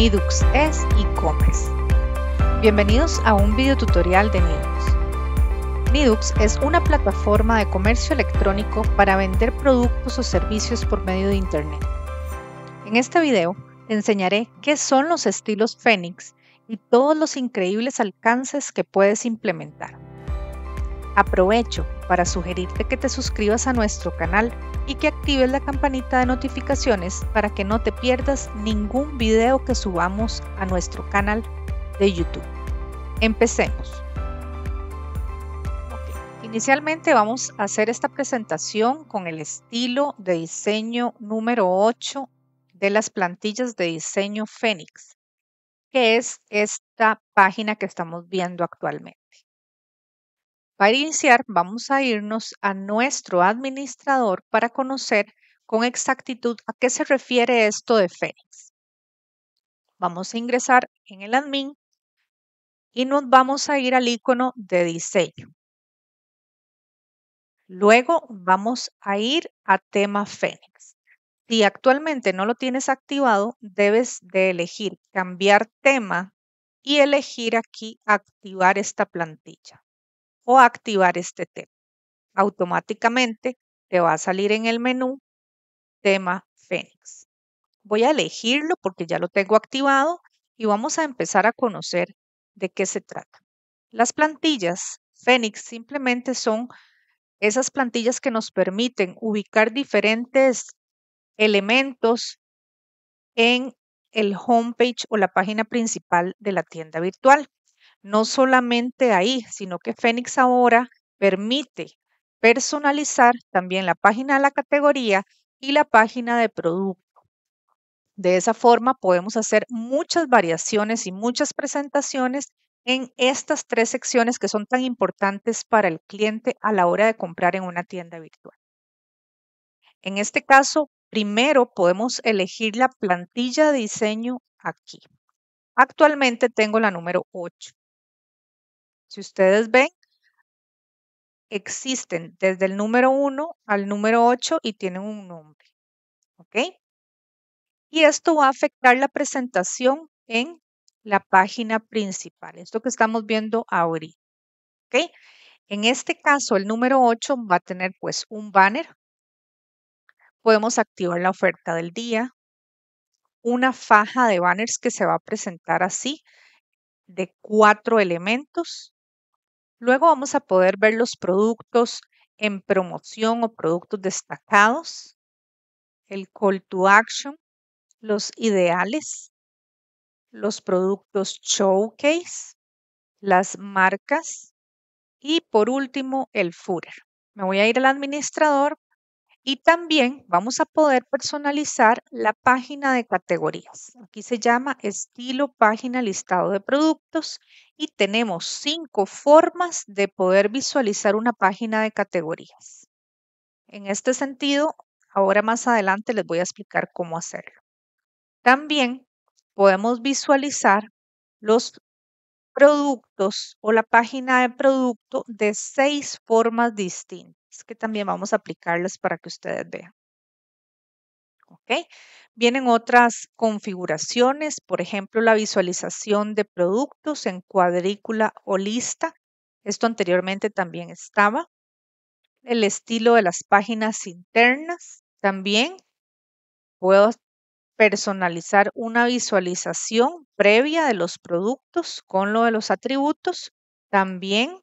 Nidux es e-commerce. Bienvenidos a un video tutorial de Nidux. Nidux es una plataforma de comercio electrónico para vender productos o servicios por medio de Internet. En este video te enseñaré qué son los estilos Phoenix y todos los increíbles alcances que puedes implementar. Aprovecho para sugerirte que te suscribas a nuestro canal y que actives la campanita de notificaciones para que no te pierdas ningún video que subamos a nuestro canal de YouTube. Empecemos. Inicialmente vamos a hacer esta presentación con el estilo de diseño número 8 de las plantillas de diseño Phoenix, que es esta página que estamos viendo actualmente. Para iniciar, vamos a irnos a nuestro administrador para conocer con exactitud a qué se refiere esto de Phoenix. Vamos a ingresar en el admin y nos vamos a ir al icono de diseño. Luego vamos a ir a tema Phoenix. Si actualmente no lo tienes activado, debes de elegir cambiar tema y elegir aquí activar esta plantilla o activar este tema. Automáticamente te va a salir en el menú tema Phoenix. Voy a elegirlo porque ya lo tengo activado y vamos a empezar a conocer de qué se trata. Las plantillas Phoenix simplemente son esas plantillas que nos permiten ubicar diferentes elementos en el homepage o la página principal de la tienda virtual. No solamente ahí, sino que Fénix ahora permite personalizar también la página de la categoría y la página de producto. De esa forma podemos hacer muchas variaciones y muchas presentaciones en estas tres secciones que son tan importantes para el cliente a la hora de comprar en una tienda virtual. En este caso, primero podemos elegir la plantilla de diseño aquí. Actualmente tengo la número 8. Si ustedes ven, existen desde el número 1 al número 8 y tienen un nombre. ¿Ok? Y esto va a afectar la presentación en la página principal. Esto que estamos viendo ahorita. ¿Ok? En este caso, el número 8 va a tener pues un banner. Podemos activar la oferta del día. Una faja de banners que se va a presentar así de cuatro elementos. Luego vamos a poder ver los productos en promoción o productos destacados, el call to action, los ideales, los productos showcase, las marcas y por último el footer. Me voy a ir al administrador y también vamos a poder personalizar la página de categorías. Aquí se llama estilo página listado de productos y tenemos cinco formas de poder visualizar una página de categorías. En este sentido, ahora más adelante les voy a explicar cómo hacerlo. También podemos visualizar los productos o la página de producto de seis formas distintas que también vamos a aplicarlas para que ustedes vean. ¿Ok? Vienen otras configuraciones, por ejemplo, la visualización de productos en cuadrícula o lista. Esto anteriormente también estaba. El estilo de las páginas internas. También puedo personalizar una visualización previa de los productos con lo de los atributos. También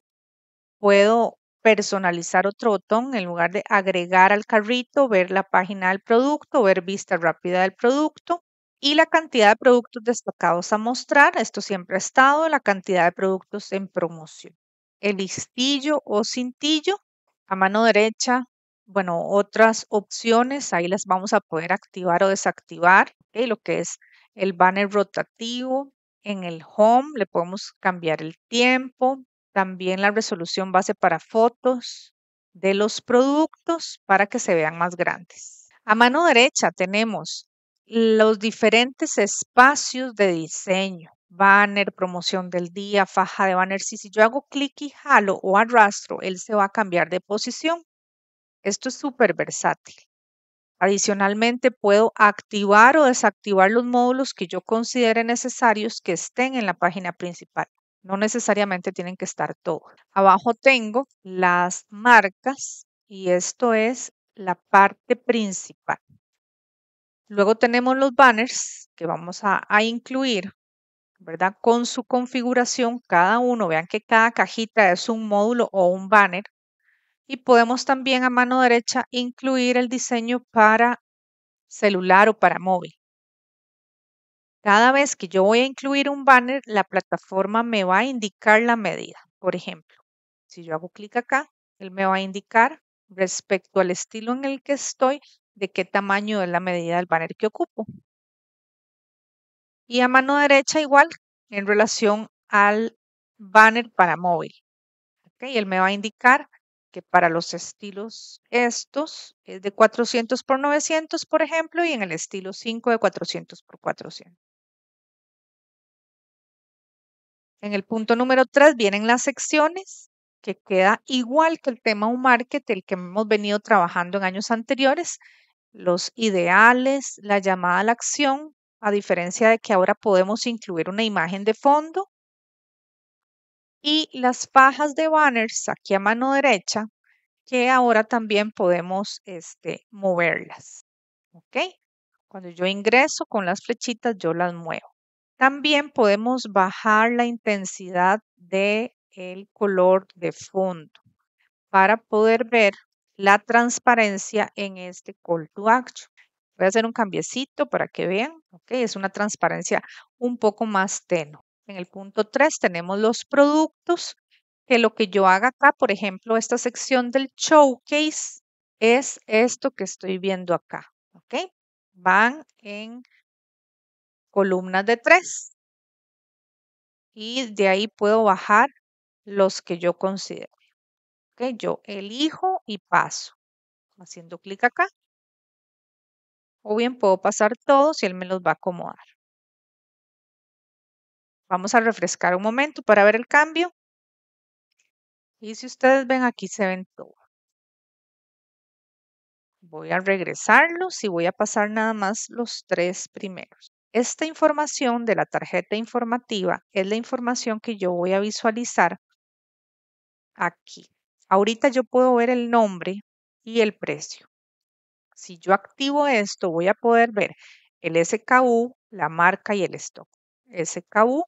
puedo personalizar otro botón en lugar de agregar al carrito, ver la página del producto, ver vista rápida del producto y la cantidad de productos destacados a mostrar. Esto siempre ha estado, la cantidad de productos en promoción. El listillo o cintillo a mano derecha, bueno, otras opciones, ahí las vamos a poder activar o desactivar. Lo que es el banner rotativo, en el home le podemos cambiar el tiempo, también la resolución base para fotos de los productos para que se vean más grandes. A mano derecha tenemos los diferentes espacios de diseño, banner, promoción del día, faja de banner. Si, si yo hago clic y jalo o arrastro, él se va a cambiar de posición. Esto es súper versátil. Adicionalmente, puedo activar o desactivar los módulos que yo considere necesarios que estén en la página principal. No necesariamente tienen que estar todos. Abajo tengo las marcas y esto es la parte principal. Luego tenemos los banners que vamos a, incluir, ¿verdad? Con su configuración, cada uno, vean que cada cajita es un módulo o un banner. Y podemos también a mano derecha incluir el diseño para celular o para móvil. Cada vez que yo voy a incluir un banner, la plataforma me va a indicar la medida. Por ejemplo, si yo hago clic acá, él me va a indicar respecto al estilo en el que estoy, de qué tamaño es la medida del banner que ocupo. Y a mano derecha igual en relación al banner para móvil. Él me va a indicar que para los estilos estos es de 400 por 900, por ejemplo, y en el estilo 5 de 400 por 400. En el punto número 3 vienen las secciones, que queda igual que el tema un market, el que hemos venido trabajando en años anteriores, los ideales, la llamada a la acción, a diferencia de que ahora podemos incluir una imagen de fondo y las fajas de banners aquí a mano derecha, que ahora también podemos este, moverlas. ¿Ok? Cuando yo ingreso con las flechitas, yo las muevo. También podemos bajar la intensidad del el color de fondo para poder ver la transparencia en este call to action. Voy a hacer un cambiecito para que vean, ¿ok? Es una transparencia un poco más tenue. En el punto 3 tenemos los productos, que lo que yo haga acá, por ejemplo, esta sección del showcase es esto que estoy viendo acá. Van en columnas de 3 y de ahí puedo bajar los que yo considero. ¿ok? Yo elijo y paso haciendo clic acá. O bien puedo pasar todos y él me los va a acomodar. Vamos a refrescar un momento para ver el cambio. Y si ustedes ven aquí se ven todos. Voy a regresarlos y voy a pasar nada más los tres primeros. Esta información de la tarjeta informativa es la información que yo voy a visualizar aquí. Ahorita yo puedo ver el nombre y el precio. Si yo activo esto, voy a poder ver el SKU, la marca y el stock. SKU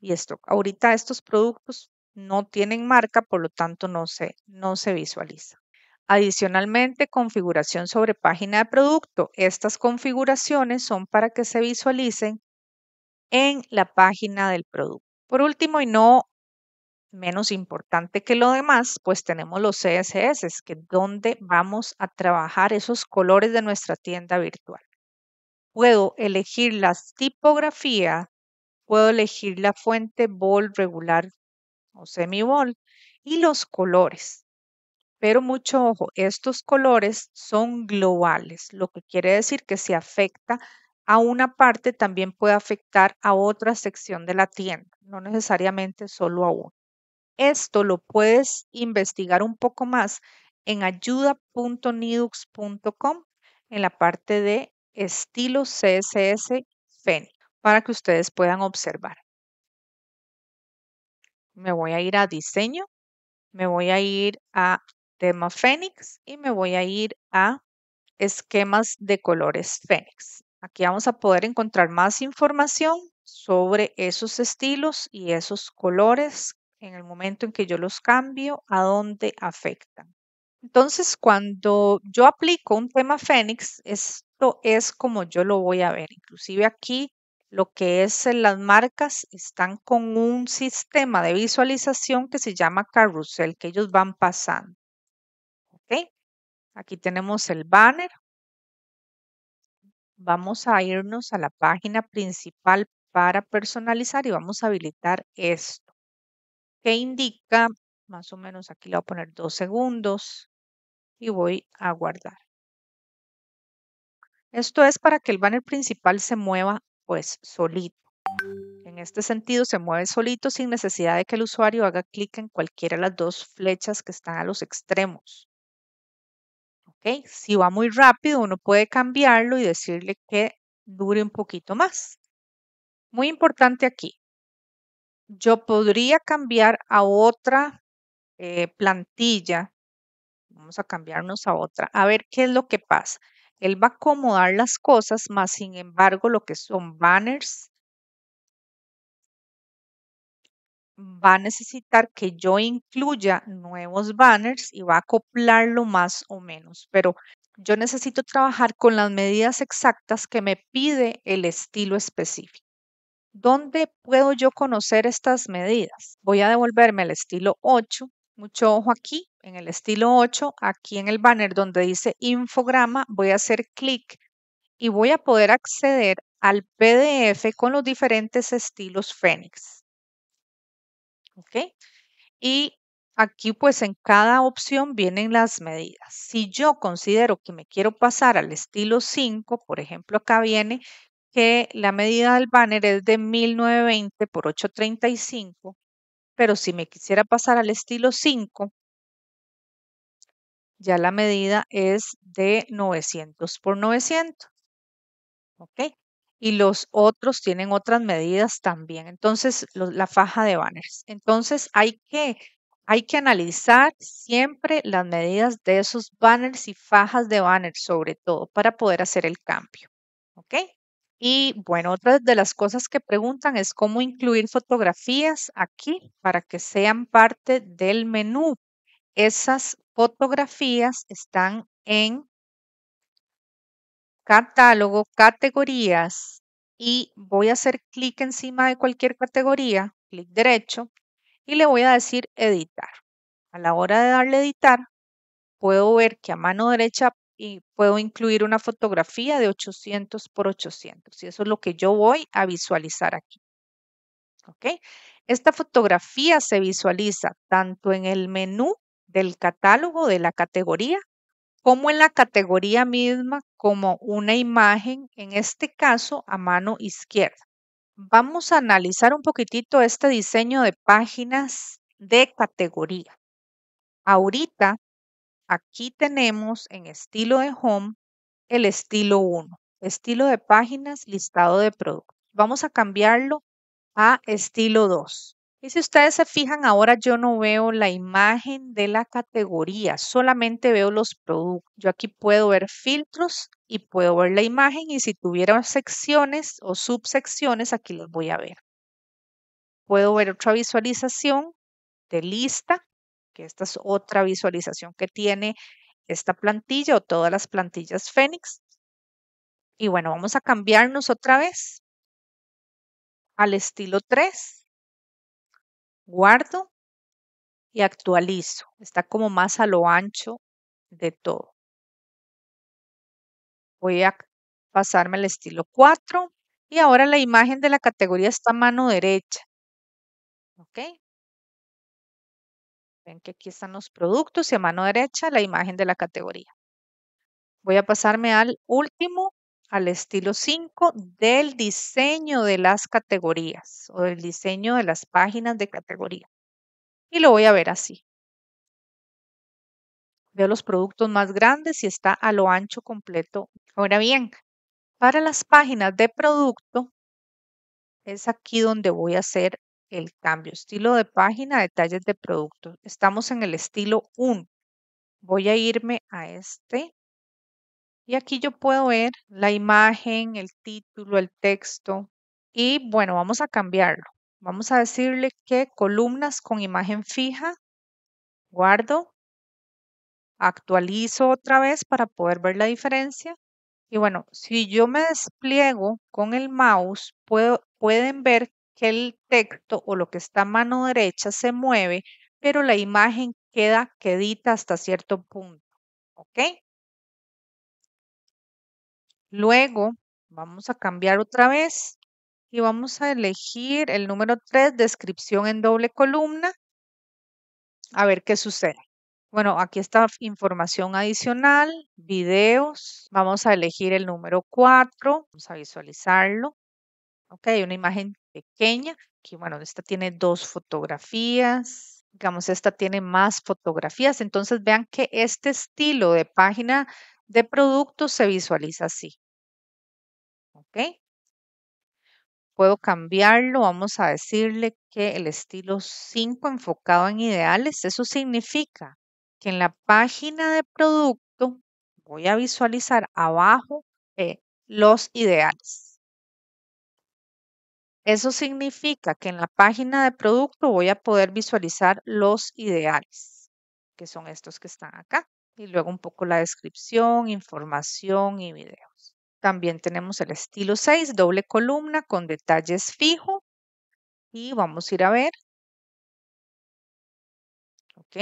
y stock. Ahorita estos productos no tienen marca, por lo tanto no se, no se visualiza. Adicionalmente, configuración sobre página de producto. Estas configuraciones son para que se visualicen en la página del producto. Por último, y no menos importante que lo demás, pues tenemos los CSS, que es donde vamos a trabajar esos colores de nuestra tienda virtual. Puedo elegir las tipografías, puedo elegir la fuente bold regular o semi-bold y los colores. Pero mucho ojo, estos colores son globales, lo que quiere decir que si afecta a una parte, también puede afectar a otra sección de la tienda, no necesariamente solo a una. Esto lo puedes investigar un poco más en ayuda.nidux.com en la parte de estilo CSS Fenix para que ustedes puedan observar. Me voy a ir a diseño, me voy a ir a tema Fénix y me voy a ir a esquemas de colores Fénix. Aquí vamos a poder encontrar más información sobre esos estilos y esos colores en el momento en que yo los cambio, a dónde afectan. Entonces, cuando yo aplico un tema Fénix, esto es como yo lo voy a ver. Inclusive aquí lo que es las marcas están con un sistema de visualización que se llama carrusel, que ellos van pasando. Aquí tenemos el banner. Vamos a irnos a la página principal para personalizar y vamos a habilitar esto que indica, más o menos aquí le voy a poner dos segundos y voy a guardar. Esto es para que el banner principal se mueva pues solito. En este sentido se mueve solito sin necesidad de que el usuario haga clic en cualquiera de las dos flechas que están a los extremos. Si va muy rápido, uno puede cambiarlo y decirle que dure un poquito más. Muy importante aquí. Yo podría cambiar a otra eh, plantilla. Vamos a cambiarnos a otra. A ver qué es lo que pasa. Él va a acomodar las cosas, más sin embargo, lo que son banners va a necesitar que yo incluya nuevos banners y va a acoplarlo más o menos, pero yo necesito trabajar con las medidas exactas que me pide el estilo específico. ¿Dónde puedo yo conocer estas medidas? Voy a devolverme al estilo 8. Mucho ojo aquí, en el estilo 8, aquí en el banner donde dice infograma, voy a hacer clic y voy a poder acceder al PDF con los diferentes estilos Fénix. ¿Ok? Y aquí pues en cada opción vienen las medidas. Si yo considero que me quiero pasar al estilo 5, por ejemplo, acá viene que la medida del banner es de 1920 por 835, pero si me quisiera pasar al estilo 5, ya la medida es de 900 por 900. ¿Ok? Y los otros tienen otras medidas también. Entonces, la faja de banners. Entonces, hay que, hay que analizar siempre las medidas de esos banners y fajas de banners, sobre todo, para poder hacer el cambio. ¿Ok? Y bueno, otra de las cosas que preguntan es cómo incluir fotografías aquí para que sean parte del menú. Esas fotografías están en catálogo, categorías y voy a hacer clic encima de cualquier categoría, clic derecho y le voy a decir editar. A la hora de darle editar, puedo ver que a mano derecha y puedo incluir una fotografía de 800 por 800 y eso es lo que yo voy a visualizar aquí. ¿Ok? Esta fotografía se visualiza tanto en el menú del catálogo de la categoría como en la categoría misma como una imagen, en este caso a mano izquierda. Vamos a analizar un poquitito este diseño de páginas de categoría. Ahorita Aquí tenemos en estilo de home el estilo 1, estilo de páginas, listado de productos. Vamos a cambiarlo a estilo 2. Y si ustedes se fijan, ahora yo no veo la imagen de la categoría, solamente veo los productos. Yo aquí puedo ver filtros y puedo ver la imagen y si tuviera secciones o subsecciones, aquí los voy a ver. Puedo ver otra visualización de lista que esta es otra visualización que tiene esta plantilla o todas las plantillas Fénix. Y bueno, vamos a cambiarnos otra vez al estilo 3. Guardo y actualizo. Está como más a lo ancho de todo. Voy a pasarme al estilo 4 y ahora la imagen de la categoría está a mano derecha. ¿Ok? Ven que aquí están los productos y a mano derecha la imagen de la categoría. Voy a pasarme al último, al estilo 5 del diseño de las categorías o del diseño de las páginas de categoría. Y lo voy a ver así. Veo los productos más grandes y está a lo ancho completo. Ahora bien, para las páginas de producto, es aquí donde voy a hacer el cambio. Estilo de página, detalles de producto. Estamos en el estilo 1. Voy a irme a este. Y aquí yo puedo ver la imagen, el título, el texto. Y bueno, vamos a cambiarlo. Vamos a decirle que columnas con imagen fija. Guardo. Actualizo otra vez para poder ver la diferencia. Y bueno, si yo me despliego con el mouse, puedo, pueden ver que el texto o lo que está a mano derecha se mueve, pero la imagen queda quedita hasta cierto punto. ¿Ok? Luego vamos a cambiar otra vez y vamos a elegir el número 3, descripción en doble columna. A ver qué sucede. Bueno, aquí está información adicional, videos. Vamos a elegir el número 4. Vamos a visualizarlo. Ok, una imagen pequeña. Aquí, bueno, esta tiene dos fotografías. Digamos, esta tiene más fotografías. Entonces vean que este estilo de página de producto se visualiza así. ¿Ok? Puedo cambiarlo. Vamos a decirle que el estilo 5 enfocado en ideales. Eso significa que en la página de producto voy a visualizar abajo eh, los ideales. Eso significa que en la página de producto voy a poder visualizar los ideales, que son estos que están acá. Y luego un poco la descripción, información y videos. También tenemos el estilo 6, doble columna con detalles fijo. Y vamos a ir a ver. ¿Ok?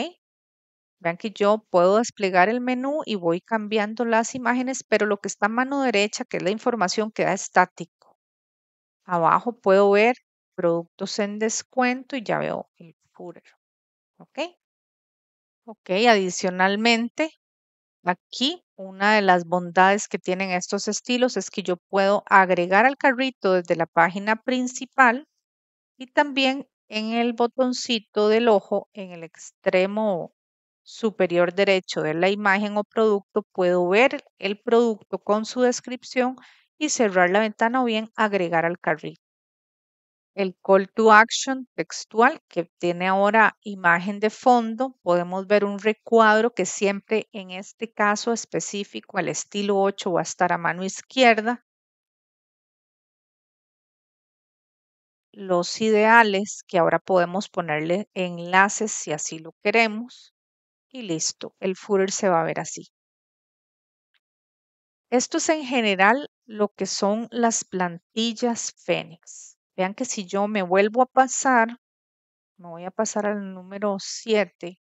Vean que yo puedo desplegar el menú y voy cambiando las imágenes, pero lo que está a mano derecha, que es la información, queda estático. Abajo puedo ver productos en descuento y ya veo el footer. ¿Ok? Ok, adicionalmente, aquí una de las bondades que tienen estos estilos es que yo puedo agregar al carrito desde la página principal y también en el botoncito del ojo en el extremo superior derecho de la imagen o producto puedo ver el producto con su descripción y cerrar la ventana o bien agregar al carrito. El call to action textual que tiene ahora imagen de fondo, podemos ver un recuadro que siempre en este caso específico, al estilo 8, va a estar a mano izquierda. Los ideales que ahora podemos ponerle enlaces si así lo queremos y listo, el footer se va a ver así. Esto es en general lo que son las plantillas Fénix. Vean que si yo me vuelvo a pasar, me voy a pasar al número 7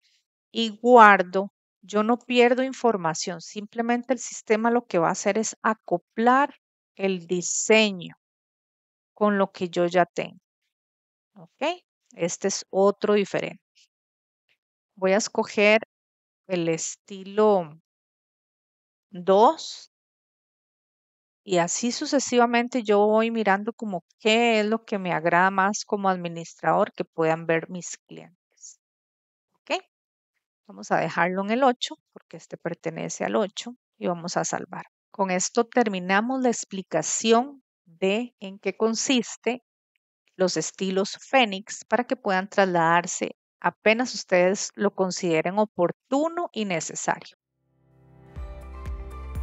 y guardo, yo no pierdo información, simplemente el sistema lo que va a hacer es acoplar el diseño con lo que yo ya tengo. ¿Ok? Este es otro diferente. Voy a escoger el estilo 2 y así sucesivamente yo voy mirando como qué es lo que me agrada más como administrador que puedan ver mis clientes. ¿Ok? Vamos a dejarlo en el 8 porque este pertenece al 8 y vamos a salvar. Con esto terminamos la explicación de en qué consiste los estilos Fénix para que puedan trasladarse apenas ustedes lo consideren oportuno y necesario.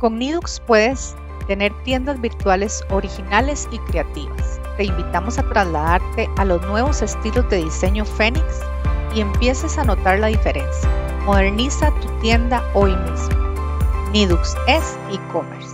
Con Nidux puedes tener tiendas virtuales originales y creativas. Te invitamos a trasladarte a los nuevos estilos de diseño Fénix y empieces a notar la diferencia. Moderniza tu tienda hoy mismo. Nidux es e-commerce.